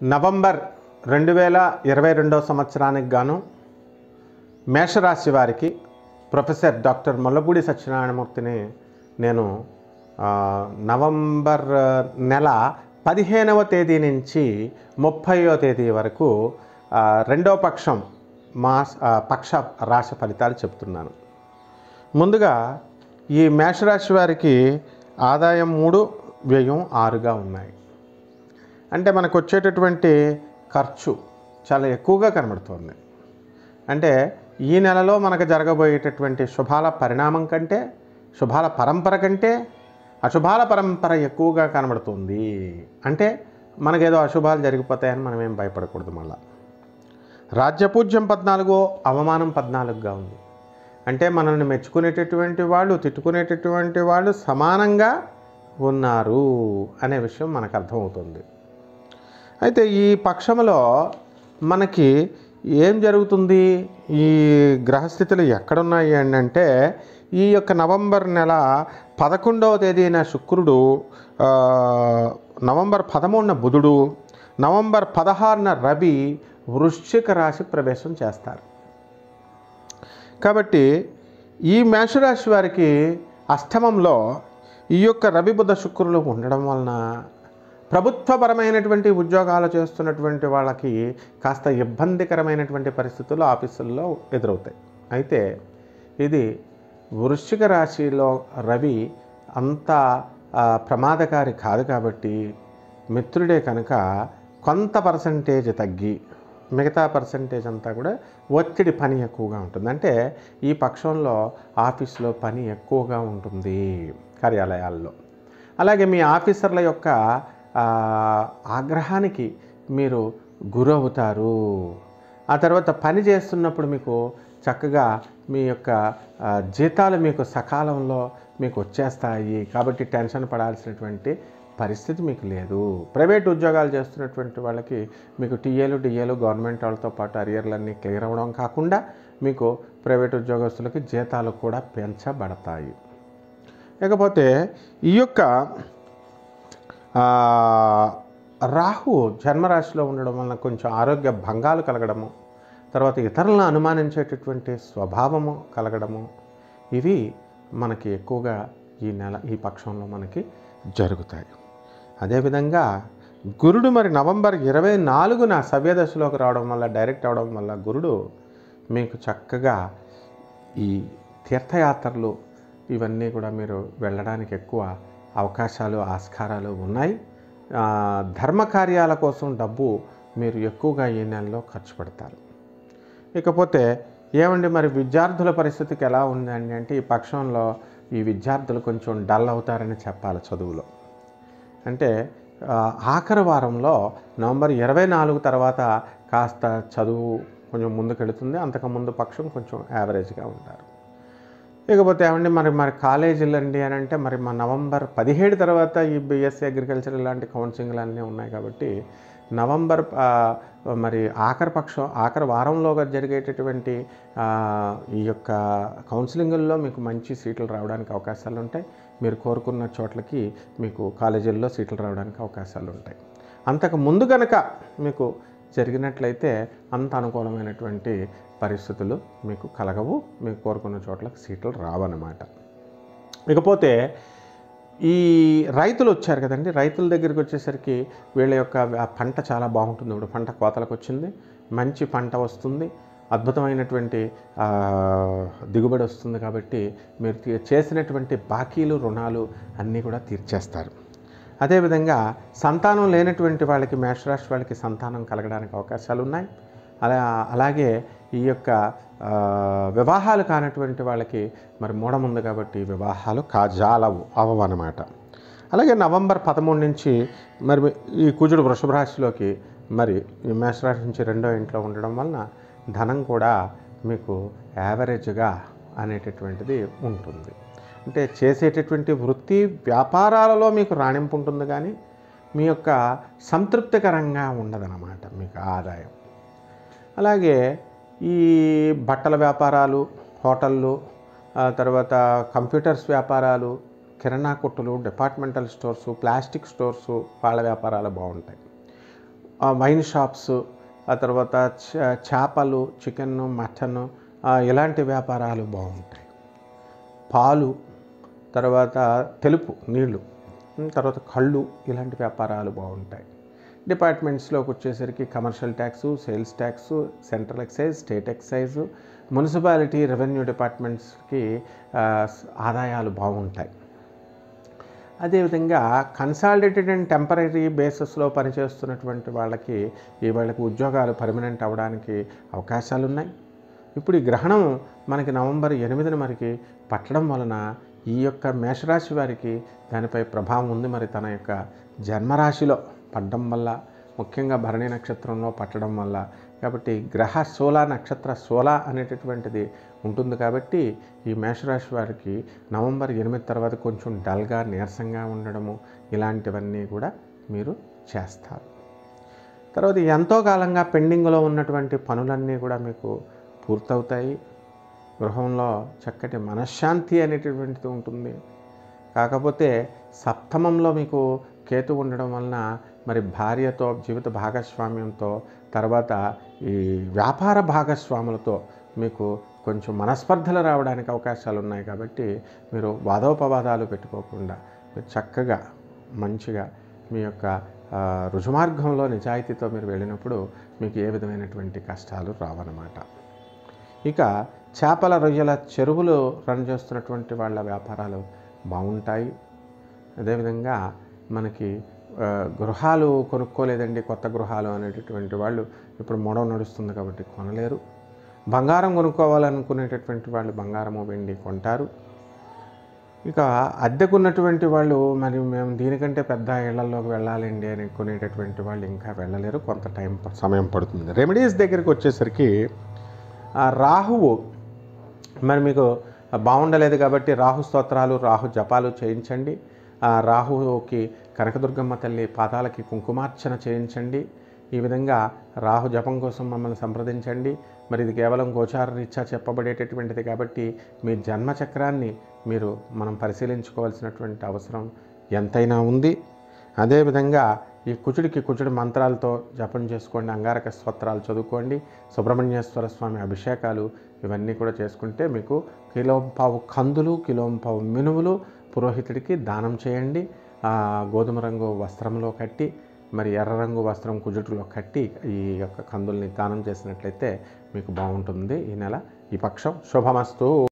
November రెండు వేల ఇరవై రెండవ సంవత్సరానికి గాను మేషరాశి వారికి ప్రొఫెసర్ డాక్టర్ మొల్లపూడి సత్యనారాయణమూర్తిని నేను నవంబర్ నెల పదిహేనవ తేదీ నుంచి ముప్పైవ తేదీ వరకు రెండవ రెండో పక్షం మాస్ పక్ష రాశి ఫలితాలు చెప్తున్నాను ముందుగా ఈ మేషరాశి వారికి ఆదాయం మూడు వ్యయం ఆరుగా ఉన్నాయి. అంటే మనకు వచ్చేటటువంటి ఖర్చు చాలా ఎక్కువగా కనబడుతుంది. అంటే ఈ నెలలో మనకు జరగబోయేటటువంటి శుభాల పరిణామం కంటే శుభాల పరంపర కంటే అశుభాల పరంపర ఎక్కువగా కనబడుతుంది. అంటే మనకేదో అశుభాలు జరిగిపోతాయని మనం ఏం భయపడకూడదు మళ్ళా. రాజ్యపూజ్యం పద్నాలుగో అవమానం పద్నాలుగుగా ఉంది. అంటే మనల్ని మెచ్చుకునేటటువంటి వాళ్ళు తిట్టుకునేటటువంటి వాళ్ళు సమానంగా ఉన్నారు అనే విషయం మనకు అర్థమవుతుంది. అయితే ఈ పక్షంలో మనకి ఏం జరుగుతుంది? ఈ గ్రహస్థితులు ఎక్కడున్నాయి అని అంటే ఈ యొక్క నవంబర్ నెల పదకొండవ తేదీన శుక్రుడు నవంబర్ పదమూడున బుధుడు నవంబర్ పదహారున రవి వృశ్చిక రాశి ప్రవేశం చేస్తారు. కాబట్టి ఈ మేషరాశి వారికి అష్టమంలో ఈ యొక్క రవి బుధ శుక్రులు ఉండడం వలన ప్రభుత్వపరమైనటువంటి ఉద్యోగాలు చేస్తున్నటువంటి వాళ్ళకి కాస్త ఇబ్బందికరమైనటువంటి పరిస్థితులు ఆఫీసుల్లో ఎదురవుతాయి. అయితే ఇది వృశ్చిక రాశిలో రవి అంత ప్రమాదకారి కాదు కాబట్టి మిత్రుడే కనుక కొంత పర్సంటేజ్ తగ్గి మిగతా పర్సంటేజ్ అంతా కూడా ఒత్తిడి పని ఎక్కువగా ఉంటుంది. అంటే ఈ పక్షంలో ఆఫీస్లో పని ఎక్కువగా ఉంటుంది కార్యాలయాల్లో. అలాగే మీ ఆఫీసర్ల యొక్క ఆగ్రహానికి మీరు గురవుతారు. ఆ తర్వాత పని చేస్తున్నప్పుడు మీకు చక్కగా మీ యొక్క జీతాలు మీకు సకాలంలో మీకు వచ్చేస్తాయి. కాబట్టి టెన్షన్ పడాల్సినటువంటి పరిస్థితి మీకు లేదు. ప్రైవేట్ ఉద్యోగాలు చేస్తున్నటువంటి వాళ్ళకి మీకు టీఏలు డిఏలు గవర్నమెంట్ వాళ్ళతో పాటు అరియర్లన్నీ క్లియర్ అవ్వడం కాకుండా మీకు ప్రైవేట్ ఉద్యోగస్తులకి జీతాలు కూడా పెంచబడతాయి. ఇకపోతే ఈ యొక్క రాహు జన్మరాశిలో ఉండడం వలన కొంచెం ఆరోగ్య భంగాలు కలగడము తర్వాత ఇతరులను అనుమానించేటటువంటి స్వభావము కలగడము ఇవి మనకి ఎక్కువగా ఈ నెల ఈ పక్షంలో మనకి జరుగుతాయి. అదేవిధంగా గురుడు మరి నవంబర్ ఇరవై నాలుగున సవ్యదశలోకి రావడం వల్ల డైరెక్ట్ అవడం వల్ల గురుడు మీకు చక్కగా ఈ తీర్థయాత్రలు ఇవన్నీ కూడా మీరు వెళ్ళడానికి ఎక్కువ అవకాశాలు ఆస్కారాలు ఉన్నాయి. ధర్మకార్యాల కోసం డబ్బు మీరు ఎక్కువగా ఈ నెలలో ఖర్చు పెడతారు. ఇకపోతే ఏమండి మరి విద్యార్థుల పరిస్థితికి ఎలా ఉందండి అంటే ఈ పక్షంలో ఈ విద్యార్థులు కొంచెం డల్ అవుతారని చెప్పాలి చదువులో. అంటే ఆఖరి వారంలో నవంబర్ ఇరవై నాలుగు తర్వాత కాస్త చదువు కొంచెం ముందుకెళుతుంది. అంతకుముందు పక్షం కొంచెం యావరేజ్గా ఉంటారు. ఇకపోతే ఏమండి మరి మరి కాలేజీలు అండి అని అంటే మరి మా నవంబర్ పదిహేడు తర్వాత ఈ బిఎస్సీ అగ్రికల్చర్ ఇలాంటి కౌన్సిలింగ్లు అన్నీ ఉన్నాయి కాబట్టి నవంబర్ మరి ఆఖరి పక్షం ఆఖరి వారంలోగా జరిగేటటువంటి ఈ యొక్క కౌన్సిలింగుల్లో మీకు మంచి సీట్లు రావడానికి అవకాశాలు ఉంటాయి మీరు కోరుకున్న చోట్లకి మీకు కాలేజీల్లో సీట్లు రావడానికి అవకాశాలు ఉంటాయి అంతకు ముందు కనుక మీకు జరిగినట్లయితే అంత అనుకూలమైనటువంటి పరిస్థితులు మీకు కలగవు. మీకు కోరుకున్న చోట్లకి సీట్లు రావన్నమాట. ఇకపోతే ఈ రైతులు వచ్చారు కదండి. రైతుల దగ్గరికి వచ్చేసరికి వీళ్ళ యొక్క పంట చాలా బాగుంటుంది. ఇప్పుడు పంట కోతలకు వచ్చింది. మంచి పంట వస్తుంది. అద్భుతమైనటువంటి దిగుబడి వస్తుంది కాబట్టి మీరు చేసినటువంటి బాకీలు రుణాలు అన్నీ కూడా తీర్చేస్తారు. అదేవిధంగా సంతానం లేనటువంటి వాళ్ళకి మేషరాశి వాళ్ళకి సంతానం కలగడానికి అవకాశాలు ఉన్నాయి. అలా అలాగే ఈ యొక్క వివాహాలు కానటువంటి వాళ్ళకి మరి మూడముంది కాబట్టి వివాహాలు కాజాలవు అవ్వనమాట అలాగే నవంబర్ పదమూడు నుంచి మరి ఈ కుజుడు వృషభ రాశిలోకి మరి ఈ మేషరాశి నుంచి రెండో ఇంట్లో ఉండడం వలన ధనం కూడా మీకు యావరేజ్గా అనేటటువంటిది ఉంటుంది. అంటే చేసేటటువంటి వృత్తి వ్యాపారాలలో మీకు రాణింపు ఉంటుంది కానీ మీ యొక్క సంతృప్తికరంగా ఉండదన్నమాట మీకు ఆదాయం. అలాగే ఈ బట్టల వ్యాపారాలు హోటళ్ళు తర్వాత కంప్యూటర్స్ వ్యాపారాలు కిరాణా కొట్టులు డిపార్ట్మెంటల్ స్టోర్స్ ప్లాస్టిక్ స్టోర్స్ పాల వ్యాపారాలు బాగుంటాయి. వైన్ షాప్స్ ఆ తర్వాత చ- చేపలు చికెన్ మటన్ ఇలాంటి వ్యాపారాలు బాగుంటాయి. పాలు తర్వాత తెలుపు నీళ్ళు తర్వాత కళ్ళు ఇలాంటి వ్యాపారాలు బాగుంటాయి. డిపార్ట్మెంట్స్లోకి వచ్చేసరికి commercial tax sales tax central excise state excise municipality revenue డిపార్ట్మెంట్స్కి ఆదాయాలు బాగుంటాయి. అదేవిధంగా కన్సాలిడేటెడ్ అండ్ టెంపరీ బేసిస్లో పనిచేస్తున్నటువంటి వాళ్ళకి ఈ వాళ్ళకి ఉద్యోగాలు పర్మనెంట్ అవ్వడానికి అవకాశాలు ఉన్నాయి ఇప్పుడు ఈ గ్రహణం మనకి నవంబర్ ఎనిమిదిన మనకి పట్టడం వలన ఈ యొక్క మేషరాశి వారికి దానిపై ప్రభావం ఉంది. మరి తన యొక్క జన్మరాశిలో పడ్డం వల్ల ముఖ్యంగా భరణి నక్షత్రంలో పట్టడం వల్ల కాబట్టి గ్రహ సోల నక్షత్ర సోల అనేటటువంటిది ఉంటుంది కాబట్టి ఈ మేషరాశి వారికి నవంబర్ ఎనిమిది తర్వాత కొంచెం డల్గా నీరసంగా ఉండడము ఇలాంటివన్నీ కూడా మీరు చేస్తారు. తర్వాత ఎంతో కాలంగా పెండింగ్లో ఉన్నటువంటి పనులన్నీ కూడా మీకు పూర్తవుతాయి. గృహంలో చక్కటి మనశ్శాంతి అనేటటువంటిది ఉంటుంది. కాకపోతే సప్తమంలో మీకు కేతు ఉండడం వలన మరి భార్యతో జీవిత భాగస్వామ్యంతో తర్వాత ఈ వ్యాపార భాగస్వాములతో మీకు కొంచెం మనస్పర్ధలు రావడానికి అవకాశాలు ఉన్నాయి కాబట్టి మీరు వాదోపవాదాలు పెట్టుకోకుండా మీరు చక్కగా మంచిగా మీ యొక్క రుజుమార్గంలో నిజాయితీతో మీరు వెళ్ళినప్పుడు మీకు ఏ విధమైనటువంటి కష్టాలు రావన్నమాట. ఇక చేపల రొయ్యల చెరువులు రన్ చేస్తున్నటువంటి వాళ్ళ వ్యాపారాలు బాగుంటాయి. అదేవిధంగా మనకి గృహాలు కొనుక్కోలేదండి కొత్త గృహాలు అనేటటువంటి వాళ్ళు ఇప్పుడు మొడవ నడుస్తుంది కాబట్టి కొనలేరు. బంగారం కొనుక్కోవాలనుకునేటటువంటి వాళ్ళు బంగారము వెండి కొంటారు. ఇక అద్దెకున్నటువంటి వాళ్ళు మరి మేము దీనికంటే పెద్ద ఇళ్ళలోకి వెళ్ళాలండి అని కొనేటటువంటి వాళ్ళు ఇంకా వెళ్ళలేరు. కొంత టైం సమయం పడుతుంది. రెమెడీస్ దగ్గరికి వచ్చేసరికి రాహువు మరి మీకు బాగుండలేదు కాబట్టి రాహు స్తోత్రాలు రాహు జపాలు చేయించండి. రాహుకి కనకదుర్గమ్మ తల్లి పాదాలకి కుంకుమార్చన చేయించండి. ఈ విధంగా రాహు జపం కోసం మమ్మల్ని సంప్రదించండి. మరి ఇది కేవలం గోచార రీత్యా చెప్పబడేటటువంటిది కాబట్టి మీ జన్మచక్రాన్ని మీరు మనం పరిశీలించుకోవాల్సినటువంటి అవసరం ఎంతైనా ఉంది. అదేవిధంగా ఈ కుచుడికి కుచుడి మంత్రాలతో జపం చేసుకోండి అంగారక స్తోత్రాలు చదువుకోండి సుబ్రహ్మణ్యేశ్వర స్వామి అభిషేకాలు ఇవన్నీ కూడా చేసుకుంటే మీకు కిలోంపావు కందులు కిలోంపావు మినుములు పురోహితుడికి దానం చేయండి. గోధుమ రంగు వస్త్రంలో కట్టి మరి ఎర్ర రంగు వస్త్రం కుజుటిలో కట్టి ఈ యొక్క కందుల్ని దానం చేసినట్లయితే మీకు బాగుంటుంది ఈ నెల. ఈ పక్షం శుభమస్తు.